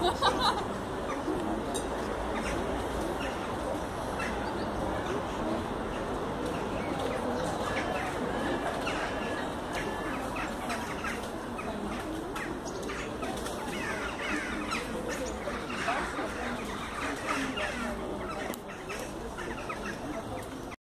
Ha ha ha!